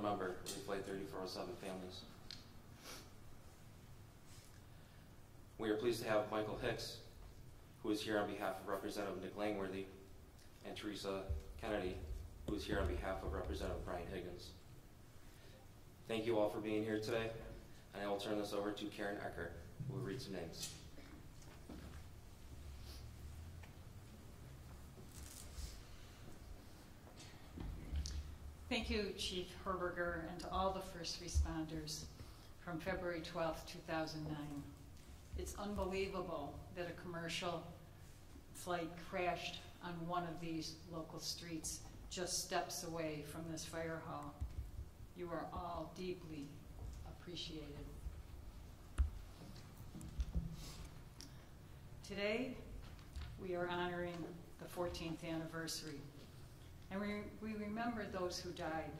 member the Flight 3407 families. We are pleased to have Michael Hicks, who is here on behalf of Representative Nick Langworthy, and Teresa Kennedy, who is here on behalf of Representative Brian Higgins. Thank you all for being here today, and I will turn this over to Karen Eckert, who will read some names. Thank you, Chief Herberger, and to all the first responders from February 12th, 2009. It's unbelievable that a commercial flight crashed on one of these local streets just steps away from this fire hall. You are all deeply appreciated. Today, we are honoring the 14th anniversary, and we, we remember those who died.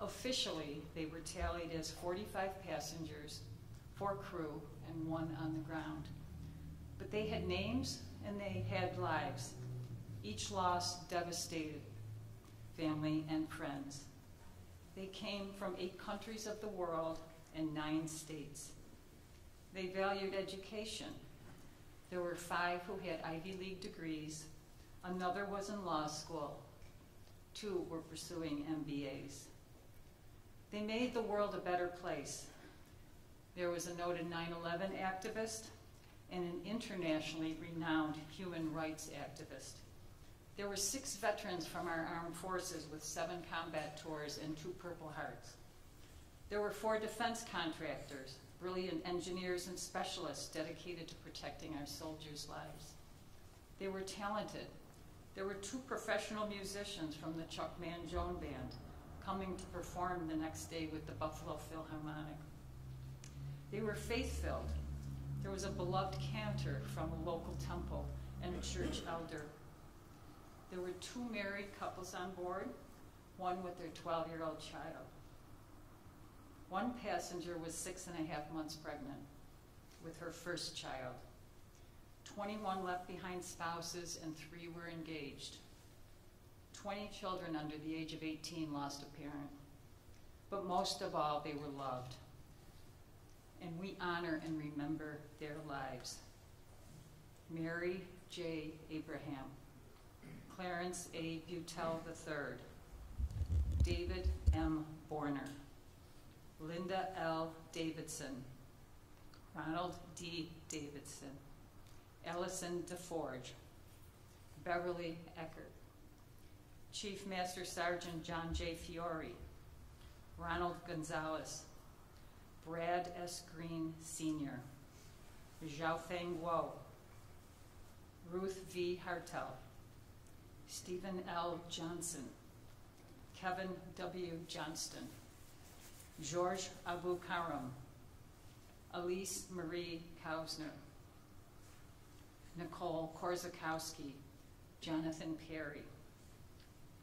Officially, they were tallied as 45 passengers, four crew, and one on the ground. But they had names and they had lives. Each loss devastated family and friends. They came from eight countries of the world and nine states. They valued education. There were five who had Ivy League degrees. Another was in law school. Two were pursuing MBAs. They made the world a better place. There was a noted 9-11 activist and an internationally renowned human rights activist. There were six veterans from our armed forces with seven combat tours and two Purple Hearts. There were four defense contractors, brilliant engineers and specialists dedicated to protecting our soldiers' lives. They were talented. There were two professional musicians from the Chuck Mangione Band coming to perform the next day with the Buffalo Philharmonic. They were faith-filled. There was a beloved cantor from a local temple and a church elder. There were two married couples on board, one with their 12-year-old child. One passenger was six and a half months pregnant with her first child. 21 left behind spouses and three were engaged. 20 children under the age of 18 lost a parent. But most of all, they were loved and we honor and remember their lives. Mary J. Abraham, Clarence A. Butel III, David M. Borner, Linda L. Davidson, Ronald D. Davidson, Alison Des Forges, Beverly Eckert, Chief Master Sergeant John J. Fiore, Ronald Gonzalez, Brad S. Green Sr., Xiaofeng Guo, Ruth V. Hartel, Stephen L. Johnson, Kevin W. Johnston, George Abu Karam, Ellyce Marie Kausner, Nicole Korczykowski, Jonathan Perry,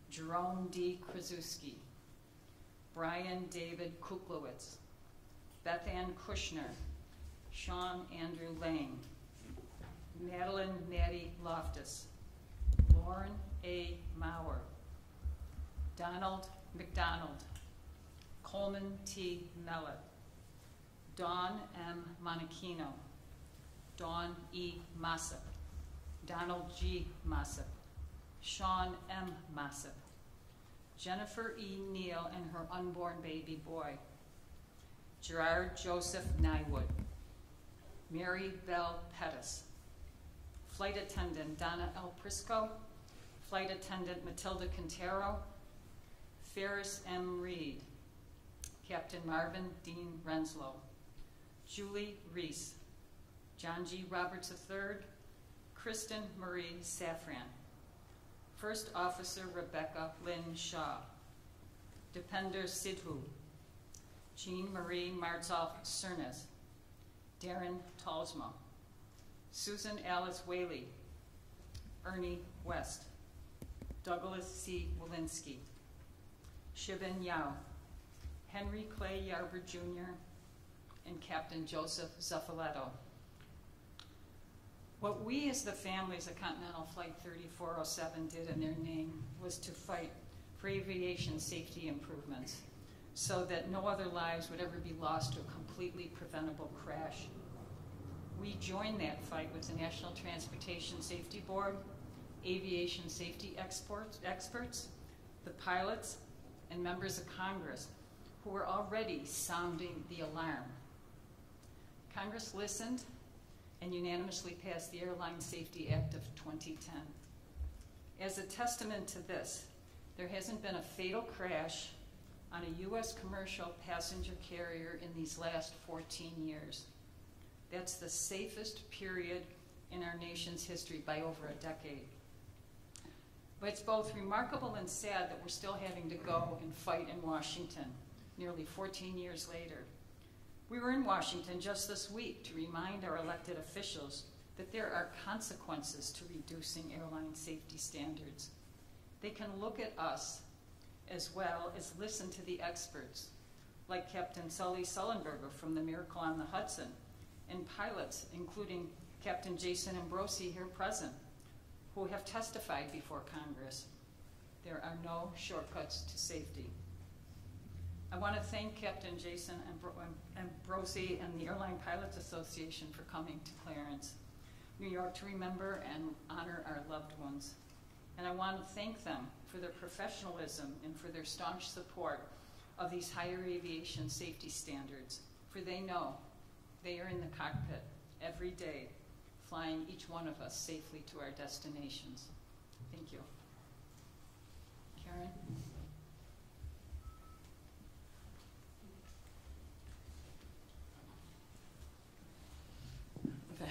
Jerome D. Krasuski, Brian David Kuklewicz, Beth Ann Kushner, Sean Andrew Lane, Madeline Maddie Loftus, Lorin A. Maurer, Donald McDonald, Coleman T. Mellett, Don M. Monachino, Dawn E. Mossop, Donald G. Mossop, Sean M. Mossop, Jennifer E. Neal and her unborn baby boy, Gerard Joseph Niewood, Mary Belle Pettys, Flight Attendant Donna L. Prisco, Flight Attendant Matilda Quintero, Ferris M. Reid, Captain Marvin Dean Renslow, Julie Ries, John G. Roberts III, Kristin Marie Safran, First Officer Rebecca Lynn Shaw, Depender Sidhu, Jean Marie Martzoff Srnecz, Darren Tolsma, Susan Alice Wehle, Ernie West, Douglas C. Wielinski, Shibin Yao, Henry Clay Yarber Jr., and Captain Joseph Zuffoletto. What we as the families of Continental Flight 3407 did in their name was to fight for aviation safety improvements so that no other lives would ever be lost to a completely preventable crash. We joined that fight with the National Transportation Safety Board, aviation safety experts, experts, the pilots, and members of Congress who were already sounding the alarm. Congress listened and unanimously passed the Airline Safety Act of 2010. As a testament to this, there hasn't been a fatal crash on a U.S. commercial passenger carrier in these last 14 years. That's the safest period in our nation's history by over a decade. But it's both remarkable and sad that we're still having to go and fight in Washington nearly 14 years later. We were in Washington just this week to remind our elected officials that there are consequences to reducing airline safety standards. They can look at us as well as listen to the experts, like Captain Sully Sullenberger from the Miracle on the Hudson, and pilots, including Captain Jason Ambrosi here present, who have testified before Congress. There are no shortcuts to safety. I want to thank Captain Jason Ambrosi and the Airline Pilots Association for coming to Clarence, New York to remember and honor our loved ones. And I want to thank them for their professionalism and for their staunch support of these higher aviation safety standards, for they know they are in the cockpit every day, flying each one of us safely to our destinations. Thank you. Karen?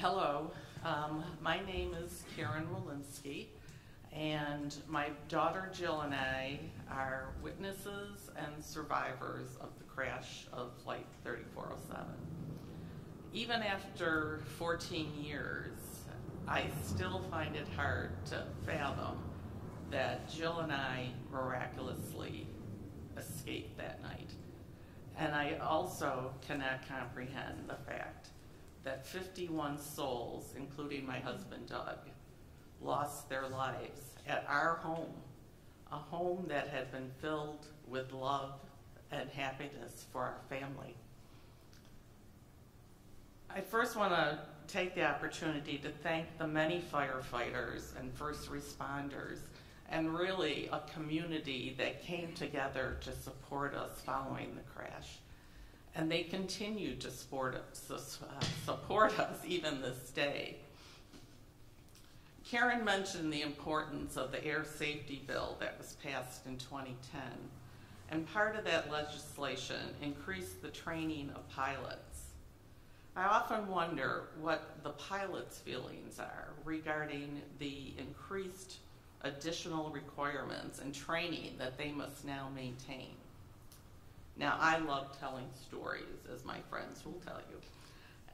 Hello, um, my name is Karen Wielinski, and my daughter Jill and I are witnesses and survivors of the crash of Flight 3407. Even after 14 years, I still find it hard to fathom that Jill and I miraculously escaped that night. And I also cannot comprehend the fact that 51 souls, including my mm-hmm. husband Doug, lost their lives at our home, a home that had been filled with love and happiness for our family. I first want to take the opportunity to thank the many firefighters and first responders and really a community that came together to support us following the crash and they continue to support us, uh, support us even this day. Karen mentioned the importance of the air safety bill that was passed in 2010, and part of that legislation increased the training of pilots. I often wonder what the pilots' feelings are regarding the increased additional requirements and training that they must now maintain. Now, I love telling stories, as my friends will tell you.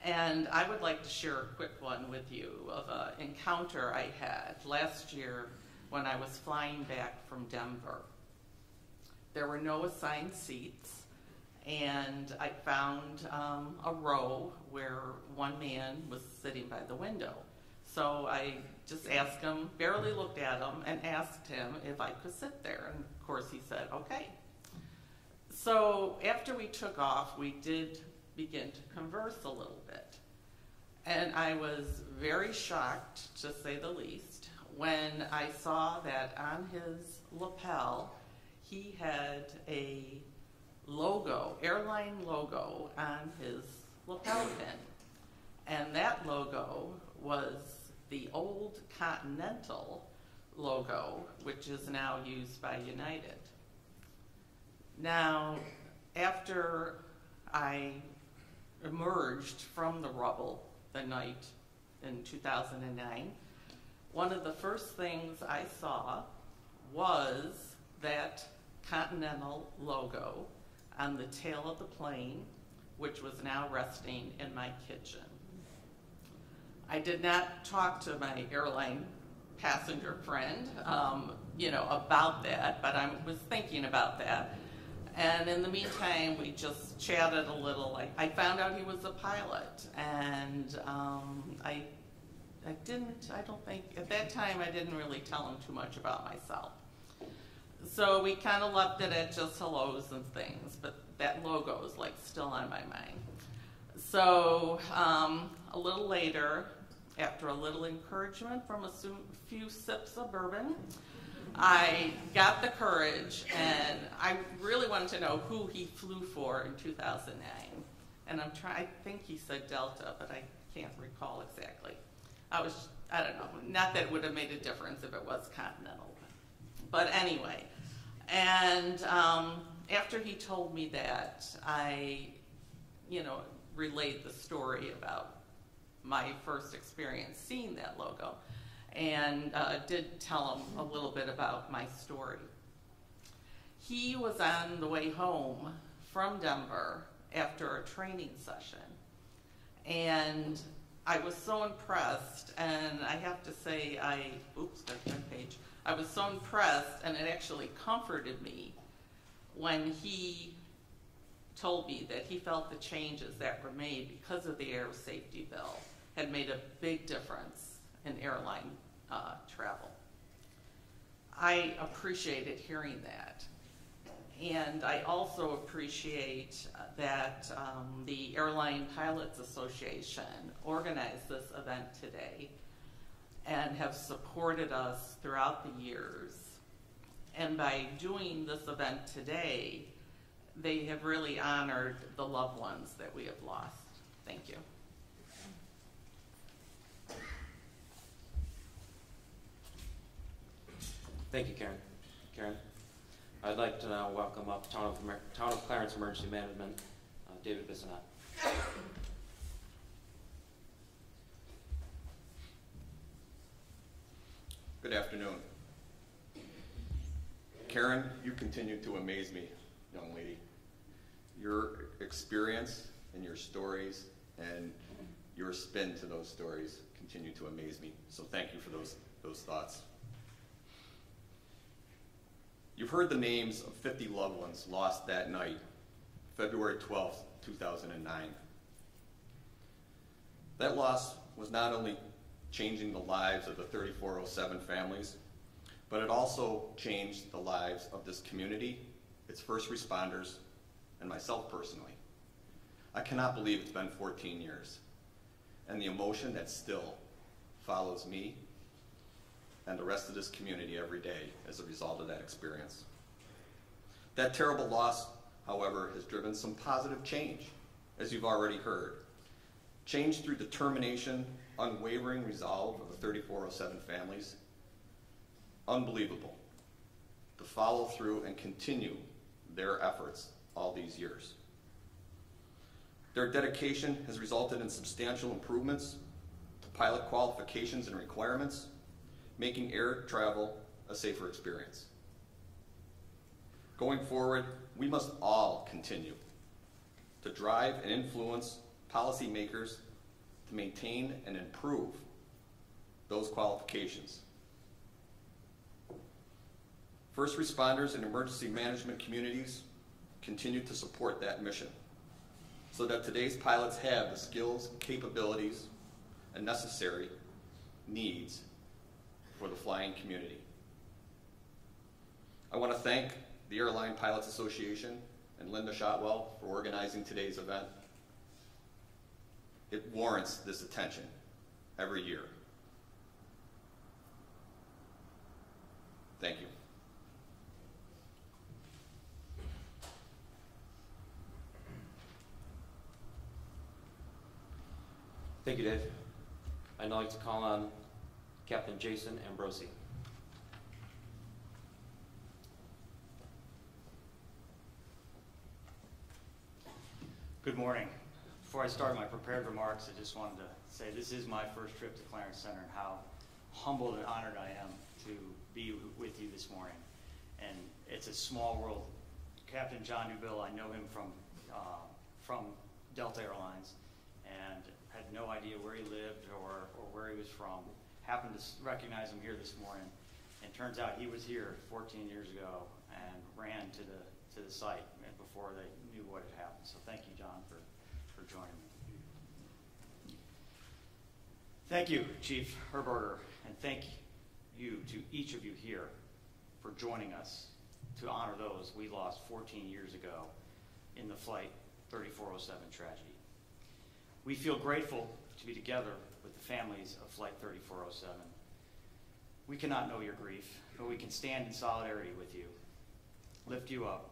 And I would like to share a quick one with you of an encounter I had last year when I was flying back from Denver. There were no assigned seats, and I found um, a row where one man was sitting by the window. So I just asked him, barely looked at him, and asked him if I could sit there. And of course, he said, okay. So after we took off, we did begin to converse a little bit. And I was very shocked, to say the least, when I saw that on his lapel he had a logo, airline logo, on his lapel pin. And that logo was the old Continental logo, which is now used by United. Now, after I emerged from the rubble the night in 2009, one of the first things I saw was that Continental logo on the tail of the plane, which was now resting in my kitchen. I did not talk to my airline passenger friend, um, you know, about that, but I was thinking about that. And in the meantime, we just chatted a little. I, I found out he was a pilot, and um, I, I didn't. I don't think at that time I didn't really tell him too much about myself. So we kind of left it at just hellos and things, but that logo is like still on my mind. So um, a little later, after a little encouragement from a few sips of bourbon, I got the courage and I really wanted to know who he flew for in 2009. And I'm trying, I think he said Delta, but I can't recall exactly. I was, I don't know, not that it would have made a difference if it was Continental. But anyway, and um, after he told me that, I, you know, relayed the story about my first experience seeing that logo and uh, did tell him a little bit about my story. He was on the way home from Denver after a training session, and I was so impressed, and I have to say, I, oops, there's page. I was so impressed, and it actually comforted me when he told me that he felt the changes that were made because of the air safety bill had made a big difference in airline uh, travel. I appreciated hearing that. And I also appreciate that um, the Airline Pilots Association organized this event today and have supported us throughout the years. And by doing this event today, they have really honored the loved ones that we have lost. Thank you. Thank you, Karen. Karen, I'd like to now welcome up Town of, Emer- Town of Clarence Emergency Management, uh, David Bissonette. Good afternoon. Karen, you continue to amaze me, young lady. Your experience and your stories and your spin to those stories continue to amaze me. So thank you for those, those thoughts. You've heard the names of 50 loved ones lost that night, February 12, 2009. That loss was not only changing the lives of the 3407 families, but it also changed the lives of this community, its first responders, and myself personally. I cannot believe it's been 14 years, and the emotion that still follows me and the rest of this community every day as a result of that experience. That terrible loss, however, has driven some positive change, as you've already heard. Change through determination, unwavering resolve of the 3407 families. Unbelievable. To follow through and continue their efforts all these years. Their dedication has resulted in substantial improvements to pilot qualifications and requirements, making air travel a safer experience. Going forward, we must all continue to drive and influence policymakers to maintain and improve those qualifications. First responders and emergency management communities continue to support that mission so that today's pilots have the skills, capabilities, and necessary needs for the flying community. I want to thank the Airline Pilots Association and Linda Shotwell for organizing today's event. It warrants this attention every year. Thank you. Thank you, Dave. I'd now like to call on Captain Jason Ambrosi. Good morning. Before I start my prepared remarks, I just wanted to say this is my first trip to Clarence Center and how humbled and honored I am to be with you this morning. And it's a small world. Captain John Newbill, I know him from, uh, from Delta Airlines and had no idea where he lived or, or where he was from. Happened to recognize him here this morning. And turns out he was here 14 years ago and ran to the, to the site before they knew what had happened. So thank you, John, for, for joining me. Thank you, Chief Herberger, and thank you to each of you here for joining us to honor those we lost 14 years ago in the Flight 3407 tragedy. We feel grateful to be together with the families of Flight 3407. We cannot know your grief, but we can stand in solidarity with you, lift you up,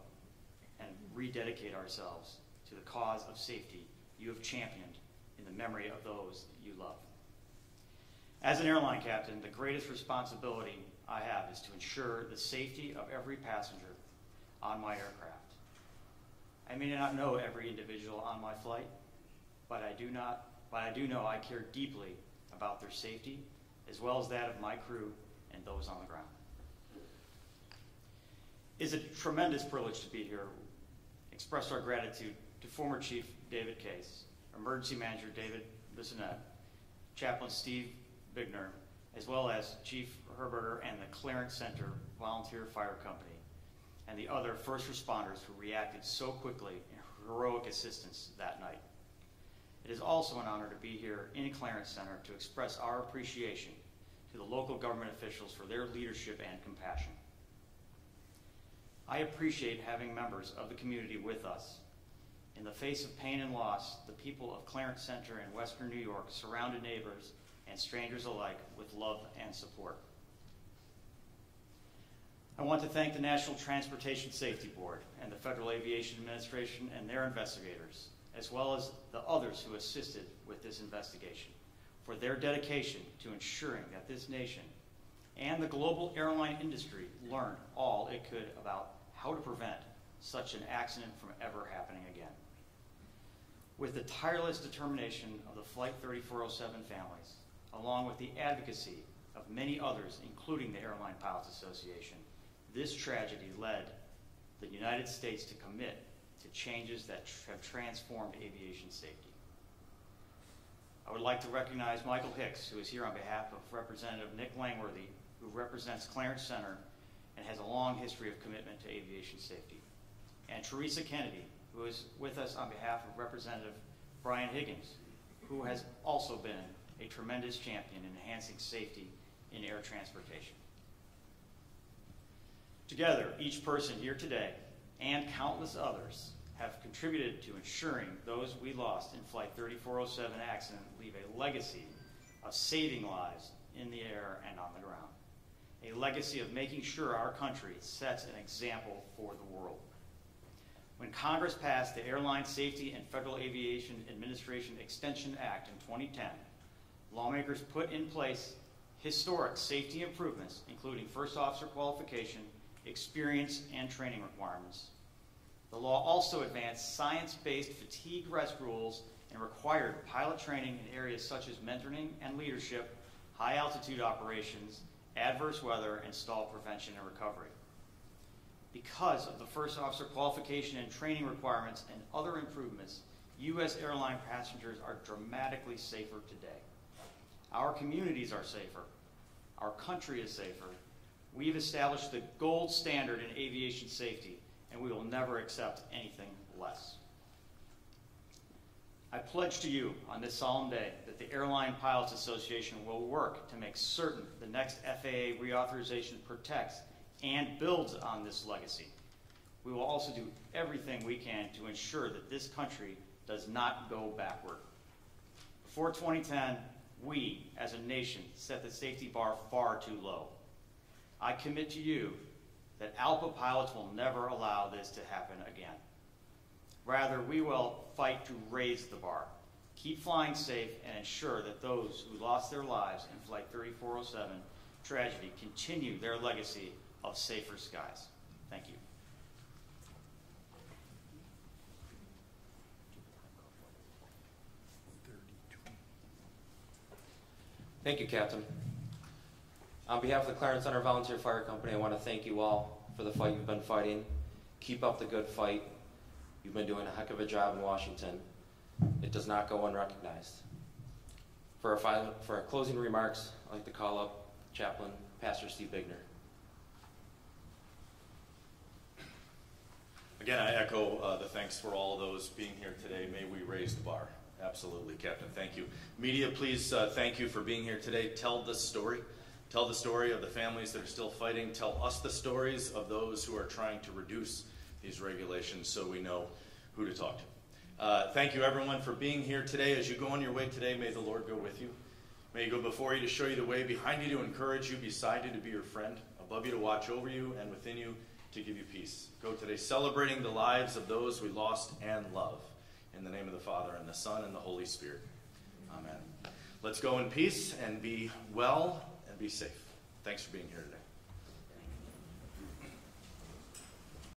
and rededicate ourselves to the cause of safety you have championed in the memory of those you love. As an airline captain, the greatest responsibility I have is to ensure the safety of every passenger on my aircraft. I may not know every individual on my flight, but I do not but I do know I care deeply about their safety as well as that of my crew and those on the ground. It's a tremendous privilege to be here. Express our gratitude to former Chief David Case, Emergency Manager David Bissonette, Chaplain Steve Bigner, as well as Chief Herberger and the Clarence Center Volunteer Fire Company, and the other first responders who reacted so quickly in heroic assistance that night. It is also an honor to be here in Clarence Center to express our appreciation to the local government officials for their leadership and compassion. I appreciate having members of the community with us. In the face of pain and loss, the people of Clarence Center and Western New York surrounded neighbors and strangers alike with love and support. I want to thank the National Transportation Safety Board and the Federal Aviation Administration and their investigators, as well as the others who assisted with this investigation, for their dedication to ensuring that this nation and the global airline industry learned all it could about how to prevent such an accident from ever happening again. With the tireless determination of the Flight 3407 families, along with the advocacy of many others, including the Airline Pilots Association, this tragedy led the United States to commit to changes that tr- have transformed aviation safety. I would like to recognize Michael Hicks, who is here on behalf of Representative Nick Langworthy, who represents Clarence Center and has a long history of commitment to aviation safety, and Teresa Kennedy, who is with us on behalf of Representative Brian Higgins, who has also been a tremendous champion in enhancing safety in air transportation. Together, each person here today and countless others have contributed to ensuring those we lost in Flight 3407 accident leave a legacy of saving lives in the air and on the ground. A legacy of making sure our country sets an example for the world. When Congress passed the Airline Safety and Federal Aviation Administration Extension Act in 2010, lawmakers put in place historic safety improvements, including first officer qualification, experience, and training requirements. The law also advanced science-based fatigue rest rules and required pilot training in areas such as mentoring and leadership, high altitude operations, adverse weather, and stall prevention and recovery. Because of the first officer qualification and training requirements and other improvements, U.S. airline passengers are dramatically safer today. Our communities are safer. Our country is safer. We've established the gold standard in aviation safety, and we will never accept anything less. I pledge to you on this solemn day that the Airline Pilots Association will work to make certain the next FAA reauthorization protects and builds on this legacy. We will also do everything we can to ensure that this country does not go backward. Before 2010, we, as a nation, set the safety bar far too low. I commit to you that ALPA pilots will never allow this to happen again. Rather, we will fight to raise the bar, keep flying safe, and ensure that those who lost their lives in Flight 3407 tragedy continue their legacy of safer skies. Thank you. Thank you, Captain. On behalf of the Clarence Center Volunteer Fire Company, I want to thank you all for the fight you've been fighting. Keep up the good fight. You've been doing a heck of a job in Washington. It does not go unrecognized. For our, final, for our closing remarks, I'd like to call up Chaplain Pastor Steve Bigner. Again, I echo uh, the thanks for all those being here today. May we raise the bar. Absolutely, Captain. Thank you. Media, please uh, thank you for being here today. Tell the story. Tell the story of the families that are still fighting. Tell us the stories of those who are trying to reduce these regulations so we know who to talk to. Uh, thank you, everyone, for being here today. As you go on your way today, may the Lord go with you. May He go before you to show you the way, behind you to encourage you, beside you to be your friend, above you to watch over you, and within you to give you peace. Go today celebrating the lives of those we lost and love. In the name of the Father, and the Son, and the Holy Spirit. Amen. Let's go in peace and be well be safe. Thanks for being here today.